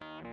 Bye.